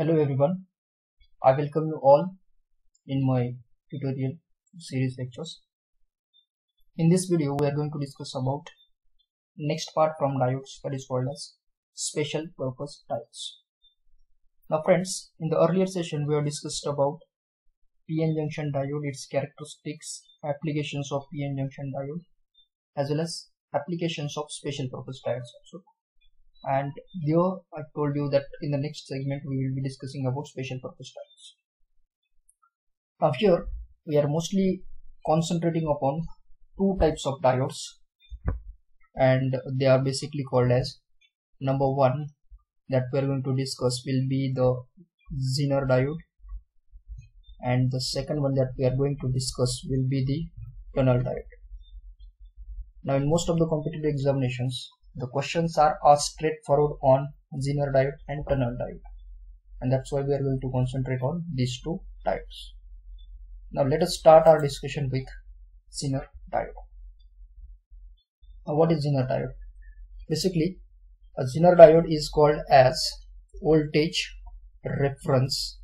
Hello everyone, I welcome you all in my tutorial series lectures. In this video we are going to discuss about next part from diodes that is called as special purpose diodes. Now friends, in the earlier session we have discussed about PN junction diode, its characteristics, applications of PN junction diode as well as applications of special purpose diodes also and here I told you that in the next segment we will be discussing about special purpose diodes. Now here we are mostly concentrating upon two types of diodes and they are basically called as number one that we are going to discuss will be the Zener diode and the second one that we are going to discuss will be the tunnel diode. Now in most of the competitive examinations the questions are asked straightforward on Zener diode and tunnel diode and that's why we are going to concentrate on these two diodes. Now let us start our discussion with Zener diode. Now what is Zener diode? Basically a Zener diode is called as voltage reference.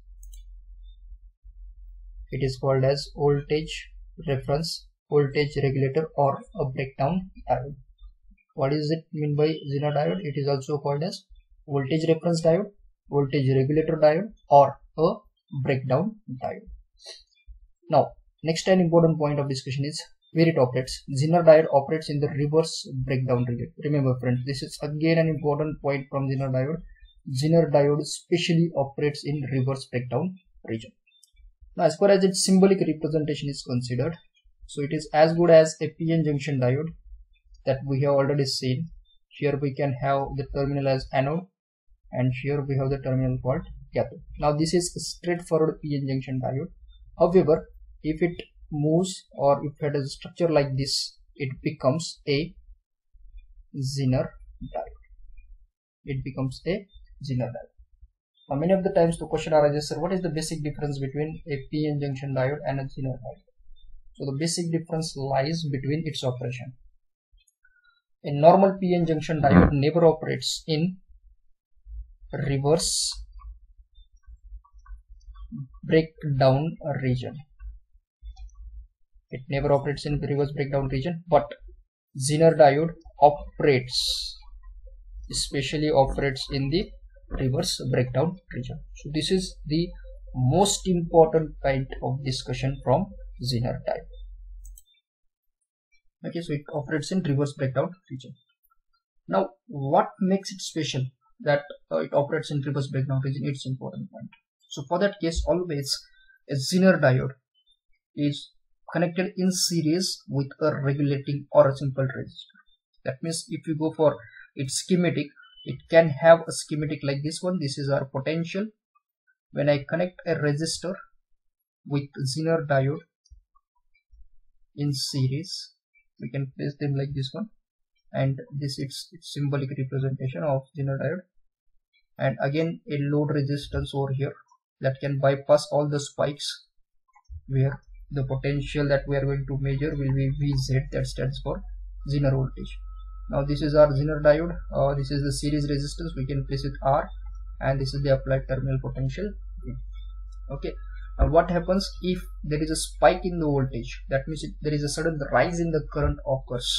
It is called as voltage reference, voltage regulator or a breakdown diode what is it mean by Zener diode? It is also called as voltage reference diode, voltage regulator diode or a breakdown diode. Now next an important point of discussion is where it operates. Zener diode operates in the reverse breakdown region. Remember friends, this is again an important point from Zener diode. Zener diode specially operates in reverse breakdown region. Now as far as its symbolic representation is considered, so it is as good as a PN junction diode that we have already seen. Here we can have the terminal as anode and here we have the terminal called cathode. Now this is a straightforward p-n junction diode. However if it moves or if it has a structure like this it becomes a zener diode. It becomes a zener diode. Now many of the times the question arises sir what is the basic difference between a p-n junction diode and a zener diode? So the basic difference lies between its operation a normal PN junction diode hmm. never operates in reverse breakdown region. It never operates in reverse breakdown region, but Zener diode operates, especially operates in the reverse breakdown region. So this is the most important point of discussion from Zener diode okay so it operates in reverse breakdown region. Now what makes it special that uh, it operates in reverse breakdown region? It's important point. So for that case always a zener diode is connected in series with a regulating or a simple resistor. That means if you go for its schematic it can have a schematic like this one. This is our potential. When I connect a resistor with Zener diode in series we can place them like this one. And this is its symbolic representation of Zener diode. And again a load resistance over here that can bypass all the spikes where the potential that we are going to measure will be Vz that stands for Zener voltage. Now this is our Zener diode. Uh, this is the series resistance. We can place it R. And this is the applied terminal potential. Okay now what happens if there is a spike in the voltage that means it, there is a sudden rise in the current occurs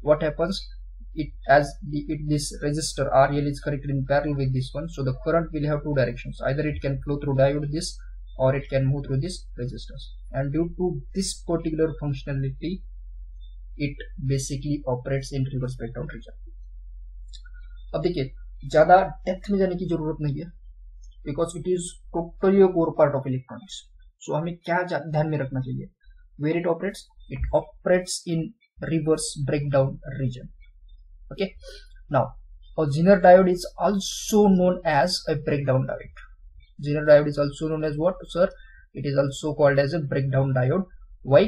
what happens it as the, it, this resistor RL is connected in parallel with this one so the current will have two directions either it can flow through diode this or it can move through this resistance and due to this particular functionality it basically operates in reverse breakdown region अब देखिए ज्यादा depth में जाने की जरूरत नहीं है because it is totally core part of electronics सो हमें क्या ध्यान में रखना चाहिए where it operates it operates in reverse breakdown region okay now a zener diode is also known as a breakdown diode zener diode is also known as what sir it is also called as a breakdown diode why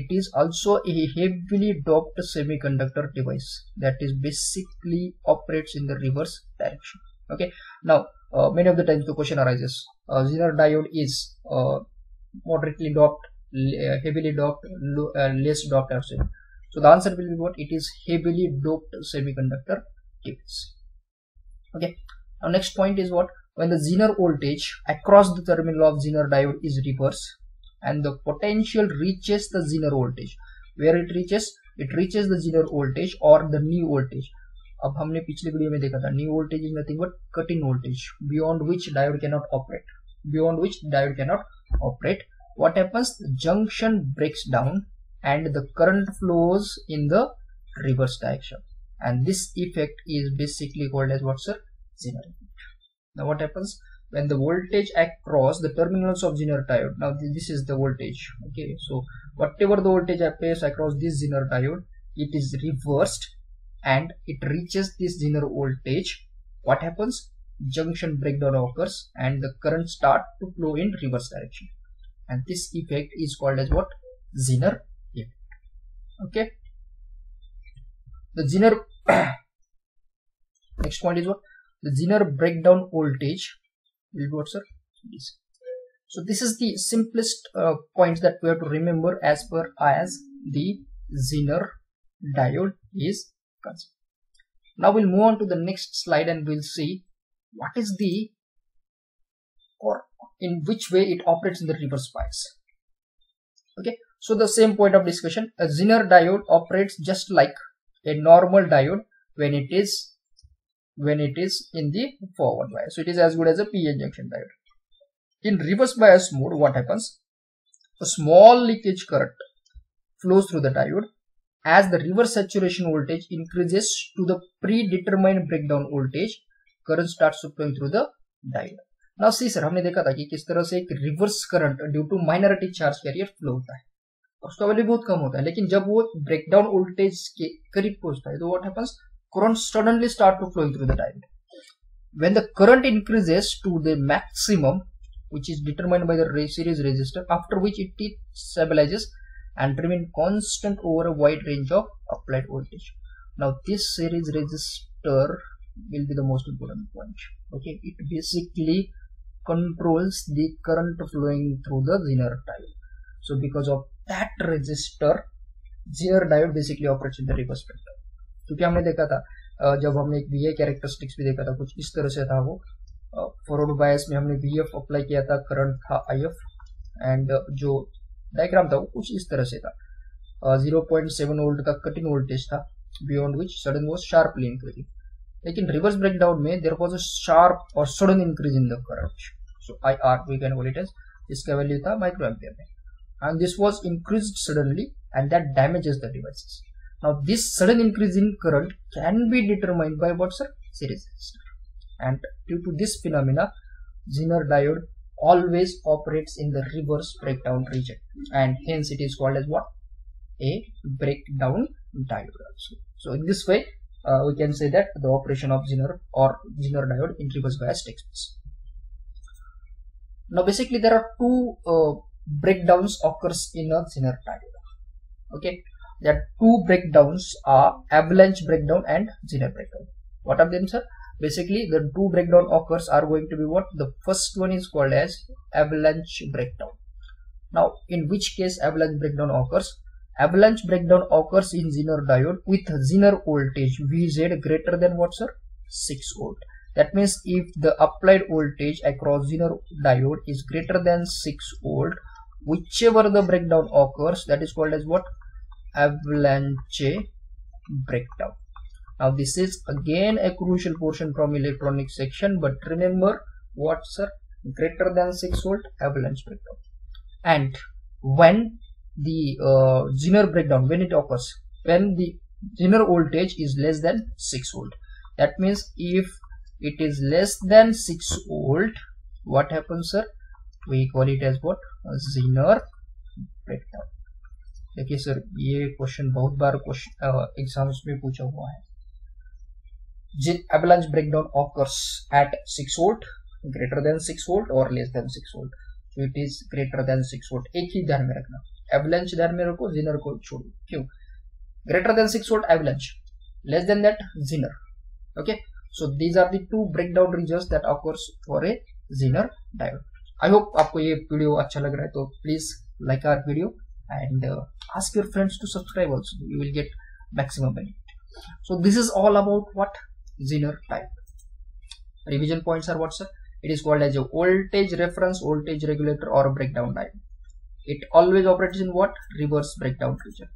it is also a heavily doped semiconductor device that is basically operates in the reverse direction okay now uh, many of the times the question arises uh, Zener diode is uh, moderately doped uh, heavily doped uh, less doped also so the answer will be what? It is heavily doped semiconductor device okay. Now next point is what? When the Zener voltage across the terminal of Zener diode is reversed and the potential reaches the Zener voltage. Where it reaches? It reaches the Zener voltage or the knee voltage अब हमने पिछले video में देखा था knee voltage is nothing but cutting voltage beyond which diode can not operate beyond which diode can not operate what happens the junction breaks down and the current flows in the reverse direction and this effect is basically called as what sir Zener effect now what happens when the voltage across the terminals of Zener diode now this is the voltage okay so whatever the voltage appears across this Zener diode it is reversed and it reaches this Zener voltage. What happens? Junction breakdown occurs and the current start to flow in reverse direction. And this effect is called as what? Zener effect. Okay. The Zener next point is what? The Zener breakdown voltage will be what sir? This. So this is the simplest uh, points that we have to remember as per as the Zener diode is concerned now we'll move on to the next slide and we'll see what is the or in which way it operates in the reverse bias. Okay so the same point of discussion a Zener diode operates just like a normal diode when it is when it is in the forward bias. So it is as good as a p-n junction diode. In reverse bias mode what happens? A small leakage current flows through the diode as the reverse saturation voltage increases to the predetermined breakdown voltage current starts to flow through the diode now see sir हमने देखा था कि किस तरह से एक reverse current due to minority charge carrier flow होता है उसका वैल्यू बहुत कम होता है लेकिन जब वो ब्रेकडाउन वोल्टेज के करीब पहुँचता है तो what happens current suddenly start to flowing through the diode when the current increases to the maximum which is determined by the series resistor after which it stabilizes and remain constant over a wide range of applied voltage now this series resistor will be the most important point okay it basically controls the current flowing through the Zener diode so because of that resistor Zener diode basically operates in the reverse spectrum क्योंकि हमने देखा था जब हमने एक we characteristics भी देखा था कुछ इस तरह से था वो फॉरवर्ड बायस में हमने वी अप्लाई किया था करंट था आई एंड जो डायग्राम था वो कुछ इस तरह से था। ज़ीरो पॉइंट सेवन वोल्ट का कटिंग वोल्टेज था beyond which sudden was sharp increasing लेकिन रिवर्स ब्रेकडाउन में देर वॉज़ अ शार्प और sudden increase in the current so I R we can volt इसका वैल्यू था माइक्रो एम्पियर में। And this was increase suddenly and that damage the device Now this sudden increase in current can be determined by what sir? Series. Resistor. And due to this phenomena, Zener diode always operates in the reverse breakdown region. And hence it is called as what? A breakdown diode also. So in this way uh, we can say that the operation of Zener or Zener diode in reverse bias takes place. Now basically there are two uh, breakdowns occurs in a Zener diode. Okay? There are two breakdowns are avalanche breakdown and Zener breakdown. What are them sir basically the two breakdown occurs are going to be what? The first one is called as avalanche breakdown. Now in which case avalanche breakdown occurs? Avalanche breakdown occurs in Zener diode with Zener voltage Vz greater than what sir? 6 volt. That means if the applied voltage across Zener diode is greater than 6 volt whichever the breakdown occurs that is called as what? Avalanche breakdown now this is again a crucial portion from electronic section but remember what sir greater than 6 volt avalanche breakdown and when the uh, Zener breakdown when it occurs when the Zener voltage is less than 6 volt that means if it is less than 6 volt what happens sir we call it as what Zener breakdown देखिए sir ये question बहुत बार question exams में पूछा हुआ है J avalanche breakdown occurs at 6 volt greater than 6 volt or less than 6 volt. So it is greater than 6 volt. एक ही ध्यान में avalanche ध्यान में रखो zener को छोड़ो greater than 6 volt avalanche. Less than that Zener. okay? So these are the two breakdown regions that occurs for a Zener diode. I hope आपको ये video अच्छा लग रहा है तो please like our and uh, ask your friends to subscribe also. You will get maximum benefit. So this is all about what? Zener type. Revision points are what sir? It is called as a voltage reference voltage regulator or breakdown diode it always operates in what? Reverse breakdown region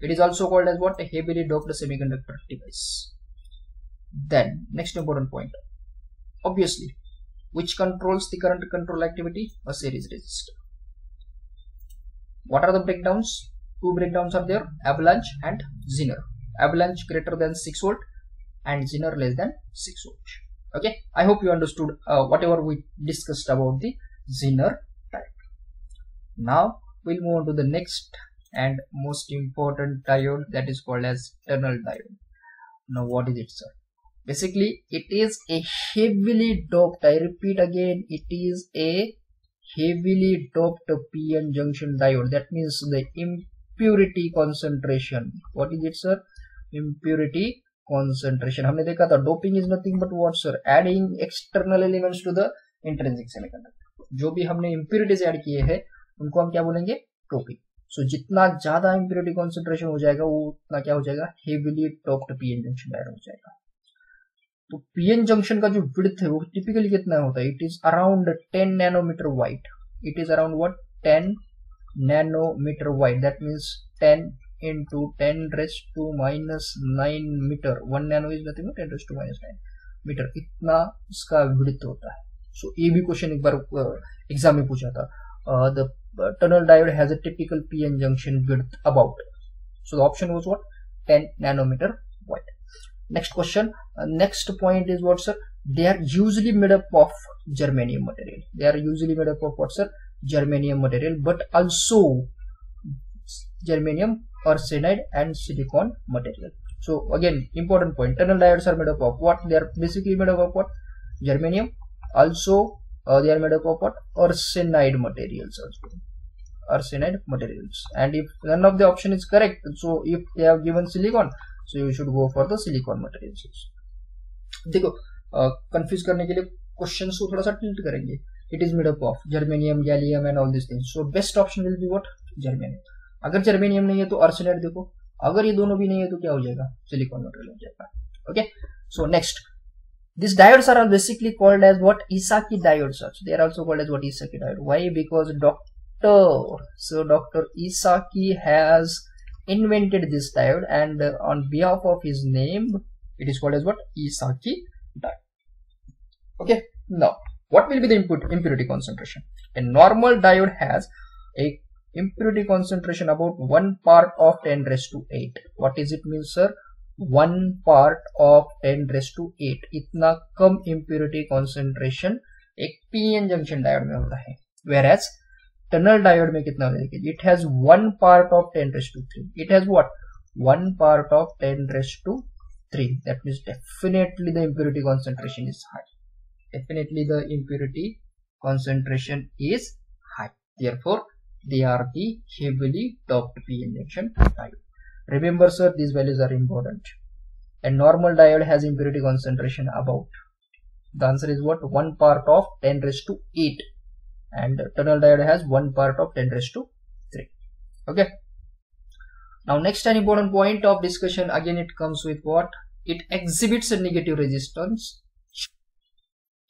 it is also called as what? A heavily doped semiconductor device. Then next important point. Obviously which controls the current control activity? A series resistor. What are the breakdowns? Two breakdowns are there avalanche and zener. Avalanche greater than 6 volt and zener less than 6 volt. Okay? I hope you understood uh, whatever we discussed about the zener type. Now we'll move on to the next and most important diode that is called as tunnel diode. Now what is it sir? Basically it is a heavily doped i repeat again it is a heavily doped pn junction diode. That means the impurity concentration. What is it sir? Impurity concentration हमने देखा था doping is nothing but what sir adding external elements to the intrinsic semiconductor जो भी हमने impurities add किए हैं उनको हम क्या बोलेंगे? टोपिंग सो so, जितना ज़्यादा इंप्यूरिटी कॉन्सेंट्रेशन हो जाएगा वो उतना क्या हो जाएगा? Heavily doped PN junction add हो जाएगा. तो पीएन जंक्शन का जो विड्थ है वो टिपिकली कितना होता है? It is around ten nanometer wide it is around what ten nanometer wide that means ten into 10 raised to minus 9 meter 1 nano is nothing 10 raised to minus 9 meter इतना इसका width होता है सो so, ये भी question एक बार exam में पूछा था the tunnel diode has a typical pn junction width about so the option was what 10 nanometer wide next question uh, next point is what sir they are usually made up of germanium material they are usually made up of what sir germanium material but also germanium arsenide and silicon material so again important point tunnel diodes are made up of what they are basically made up of what germanium also uh, they are made up of what arsenide materials also arsenide materials and if none of the option is correct so if they have given silicon so you should go for the silicon materials देखो confuse uh, करने के लिए questions को थोड़ा सा tilt करेंगे it is made up of germanium gallium and all this things so best option will be what germanium अगर germanium नहीं है तो अर्सनेट देखो अगर ये दोनों भी नहीं है तो क्या हो जाएगा सिलिकॉन मटेरियल हो जाएगा okay so next These diodes are basically called as what Esaki diodes. So they are also called as what Esaki diode. Why? Because Doctor, so Doctor Esaki has invented this diode, and uh, on behalf of his name, it is called as what Esaki diode. Okay. Now, what will be the input impurity concentration? A normal diode has a impurity concentration about 1 part of 10 raised to 8 what is it means, sir? 1 part of 10 raised to 8 इतना कम impurity concentration एक PN junction diode में होता है। Where as tunnel diode में कितना देखिए it has one part of ten raise to three it has what one part of ten raise to three that means definitely the impurity concentration is high definitely the impurity concentration is high therefore they are the heavily doped p-n junction diode. Remember sir, these values are important. A normal diode has impurity concentration about. The answer is what? 1 part of 10 raised to 8 and tunnel diode has 1 part of 10 raised to 3. Okay. Now next an important point of discussion again it comes with what? It exhibits a negative resistance.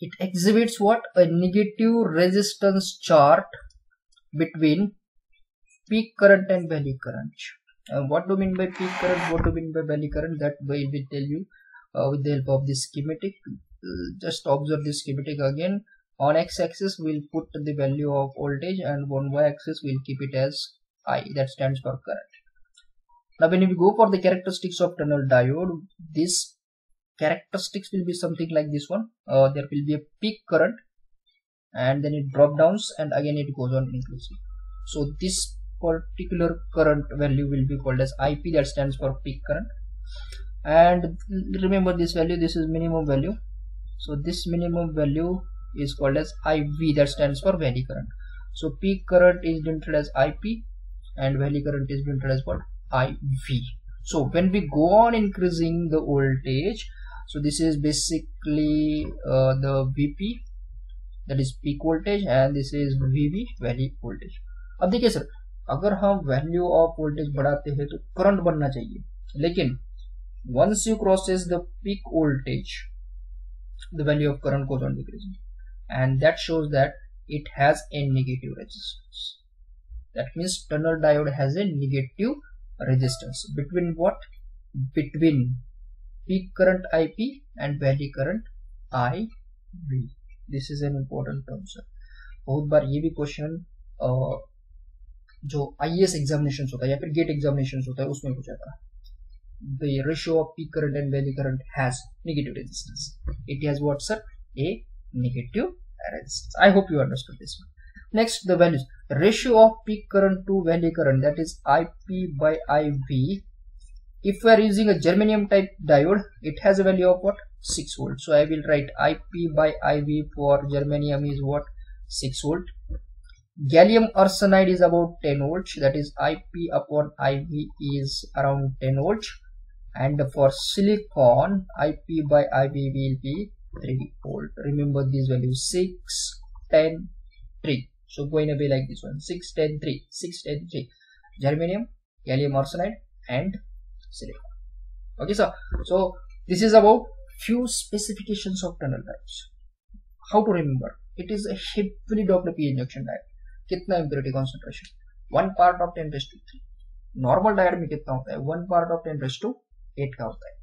It exhibits what? A negative resistance chart between peak current and valley current. Uh, what do you mean by peak current? What do you mean by valley current? That way will tell you uh, with the help of this schematic. Uh, just observe this schematic again. On x-axis we'll put the value of voltage and on y-axis we'll keep it as I. That stands for current. Now when we go for the characteristics of tunnel diode, this characteristics will be something like this one. Uh, there will be a peak current and then it drop downs and again it goes on increasing so this particular current value will be called as ip that stands for peak current. And remember this value this is minimum value. So this minimum value is called as iv that stands for valley current. So peak current is denoted as ip and valley current is denoted as what? Iv so when we go on increasing the voltage so this is basically uh, the vp that is peak voltage and this is VV valley voltage अब देखिए sir अगर हम value of voltage बढ़ाते हैं तो current बनना चाहिए। लेकिन once you crosses the peak voltage the value of current goes on decrease and that shows that it has a negative resistance that means tunnel diode has a negative resistance between what between peak current IP and valley current I V this is an important term sir बहुत बार ये भी question जो I S examination होता है या फिर gate examination होता है उसमें पूछा था the ratio of peak current and valley current has negative resistance it has what sir a negative resistance i hope you understood this one next the values ratio of peak current to valley current that is ip by iv if we are using a germanium type diode it has a value of what 6 volt. So i will write ip by iv for germanium is what? 6 volt. Gallium arsenide is about 10 volts. That is ip upon iv is around 10 volts. And for silicon ip by iv will be 3 volt. Remember these values 6 10 3 so going to be like this one. 6 10 3 6 10 3 germanium gallium arsenide and silicon. Okay so so this is about few specifications of tunnel types. How to remember? It is a heavily doped p junction diode कितना impurity concentration? One part of 10 raised to 3 normal diode में कितना होता है? One part of ten raise to eight का होता है।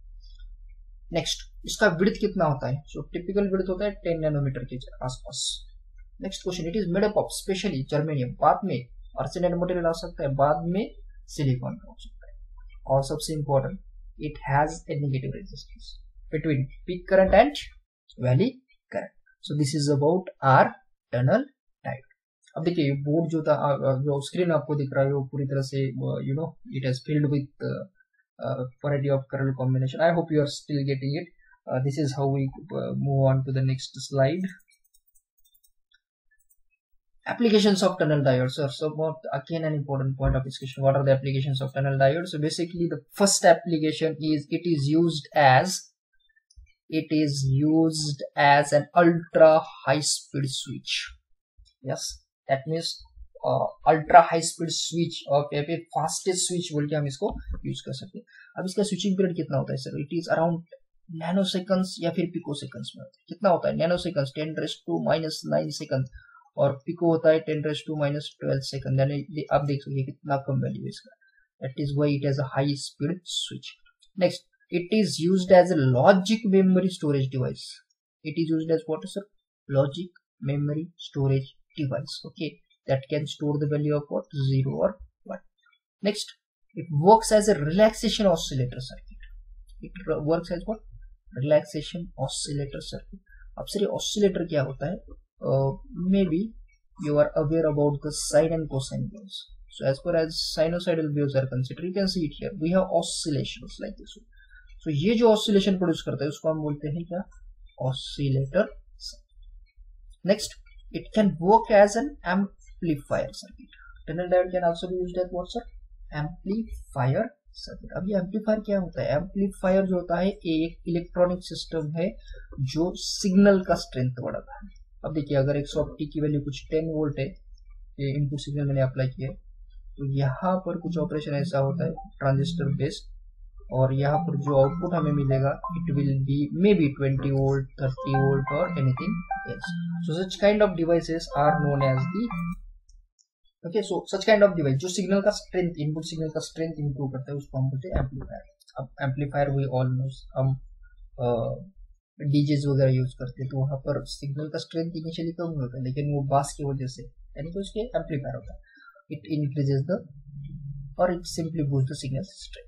Next इसका width कितना होता है? सो टिपिकल विड्थ होता है टेन नैनोमीटर के आसपास। Next question it is made up of specially germanium बाद में आर्सेनाइड मटेरियल आ सकता है, बाद में सिलिकॉन का हो सकता है। और सबसे important it has a negative resistance between peak current and valley current so this is about are tunnel type अब देखिए बोर्ड जो था जो स्क्रीन आपको दिख रहा है वो पूरी तरह से you know it has filled with variety of kernel combination i hope you are still getting it uh, this is how we uh, move on to the next slide applications of tunnel diodes so, so what, again an important point of discussion what are the applications of tunnel diodes so basically the first application is it is used as it is used as an ultra high speed switch. Yes, that means ultra high speed switch और fastest switch बोल के हम इसको use कर सकते हैं। अब इसका स्विचिंग पीरियड कितना होता है sir it is around nano seconds या फिर पिको सेकंड्स में होता है। कितना होता है? Nano seconds ten raise to minus nine second और पिको होता है ten raise to minus twelve second यानी आप देख सकते कितना कम वैल्यू है इसका। That is why it has a high speed switch next it is used as a logic memory storage device it is used as what sir logic memory storage device okay that can store the value of what 0 or 1 next it works as a relaxation oscillator circuit it works as what relaxation oscillator circuit अब sir oscillator क्या होता है may be you are aware about the sine and cosine waves so as far as sinusoidal waves are considered you can see it here we have oscillations like this so ये जो oscillation produce करता है, उसको हम बोलते हैं क्या? Oscillator next, it can work as an amplifier circuit. Tunnel diode can also be used as what, sir? Amplifier circuit अब ये एम्पलीफायर क्या होता है? एम्पलीफायर जो होता है एक इलेक्ट्रॉनिक सिस्टम है, जो सिग्नल का स्ट्रेंथ बढ़ाता है। अब देखिए, अगर एक सॉफ्टी की वैल्यू कुछ 10 वोल्ट है, ये इनपुट सिग्नल मैंने अप्लाई किया तो यहाँ पर कुछ ऑपरेशन ऐसा होता है ट्रांजिस्टर बेस्ड और यहाँ पर जो आउटपुट हमें मिलेगा it will be may be 20 volt 30 volt और anything else so such kind of devices are known as the okay so such kind of device जो सिग्नल का स्ट्रेंथ इनपुट सिग्नल का स्ट्रेंथ इंप्रूव करता है उसको हम बोलते हैं। एम्पलीफायर अब एम्पलीफायर वी ऑलमोस्ट हम डीजेज वगैरह यूज़ करते हैं तो वहाँ पर सिग्नल का स्ट्रेंथ इनिशियली कम होता है, लेकिन वो बास की वजह से, यानी कि उसके एम्पलीफायर होता है। इट इंक्रीजेस द और it simply boost the signal strength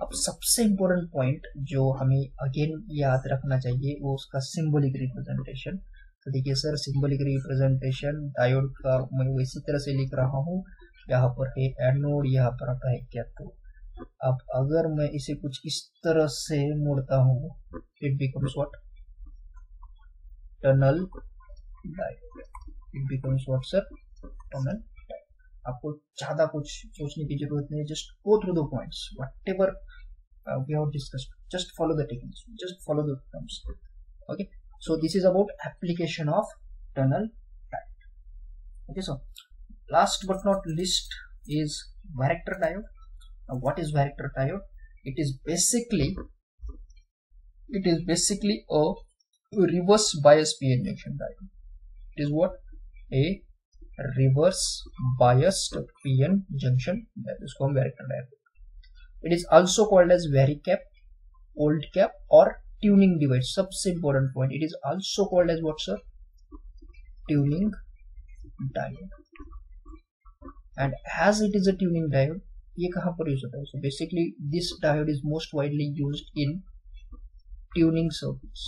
अब सबसे इंपॉर्टेंट पॉइंट जो हमें अगेन याद रखना चाहिए, वो उसका सिंबलिक रिप्रेजेंटेशन तो देखिए सर सिंबलिक रिप्रेजेंटेशन डायोड का मैं इसी तरह से लिख रहा हूँ। यहाँ पर है एनोड यहाँ पर आता है कैथोड अब अगर मैं इसे कुछ इस तरह से मोड़ता हूँ it becomes what tunnel diode it becomes what sir tunnel आपको ज़्यादा कुछ सोचने की ज़रूरत नहीं है just go through the points whatever uh, we have discussed. Just follow the techniques. Just follow the terms. Okay? So this is about application of tunnel diode okay so last but not least is varactor diode. Now what is varactor diode? It is basically it is basically a reverse bias p-n junction diode. It is what? A reverse biased p-n junction that is called varactor diode. It is also called as varicap old cap और tuning device सबसे important point it is also called as what sir tuning diode and has it is a tuning diode ये कहाँ पर use होता है? So basically this diode is most widely use in tuning service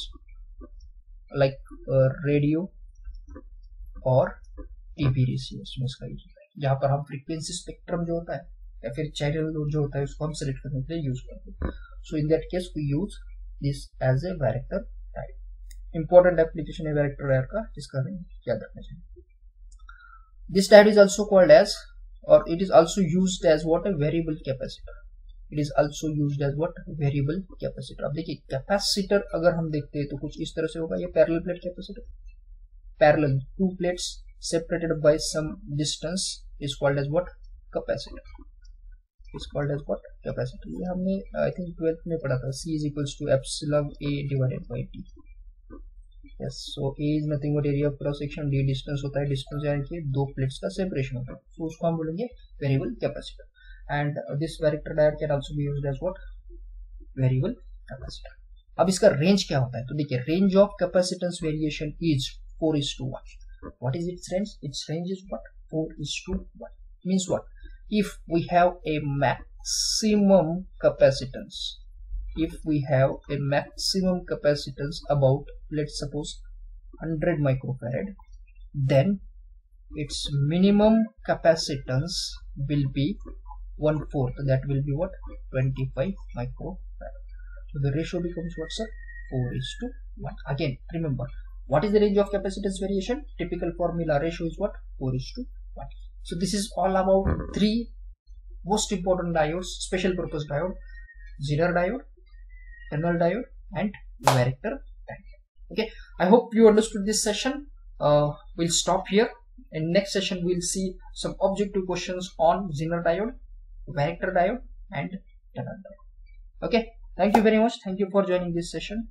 like radio और TV receivers में इसका use होता है। जहाँ पर हम फ्रीक्वेंसी स्पेक्ट्रम जो होता है या फिर चैनल जो होता है, उसको हम सेलेक्ट करने के लिए यूज़ करते हैं। So in that case we use this as a varactor type important application है वैरेक्टर वायर का, जिसका हमें याद रखना चाहिए। This type is also called as और it is also use as what a variable capacitor it is also use as what variable capacitor अब देखिए कैपेसिटर अगर हम देखते हैं तो कुछ इस तरह से होगा। ये parallel plate capacitor parallel two plates separated by some distance is called as what? Capacitor. Is called as what capacity ये हमने आई थिंक ट्वेल्थ में पढ़ा था. C is equals to epsilon A divided by D yes so A is nothing but area of cross section D distance होता है distance यानी कि दो प्लेट्स का सेपरेशन होता है. सो उसको हम बोलेंगे variable capacitor and this variator diode can also be used as what variable capacitor अब इसका रेंज क्या होता है? तो देखिए range of capacitance variation is four is to one what is its range its range is what four is to one means what if we have a maximum capacitance if we have a maximum capacitance about let's suppose 100 microfarad then its minimum capacitance will be one fourth that will be what? 25 microfarad. So the ratio becomes what sir? 4 is to 1 again remember what is the range of capacitance variation? Typical formula ratio is what? 4 is to 1 so this is all about three most important diodes special purpose diode zener diode tunnel diode and varactor diode. Okay. I hope you understood this session. Uh, we'll stop here. In next session we'll see some objective questions on zener diode varactor diode and tunnel diode. Okay. Thank you very much. Thank you for joining this session